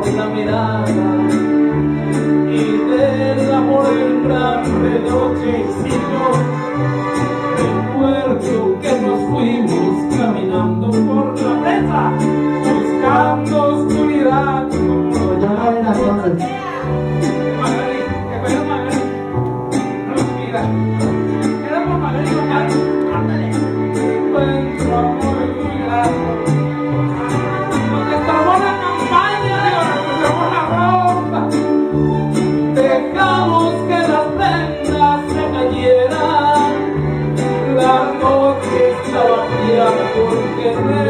con la mirada y del amor el gran reloj que hicimos recuerdo que nos fuimos caminando por la mesa buscando oscuridad. Como ya era tarde Encuentro amor muy que las penas se cayeran, la noche estaba fría porque me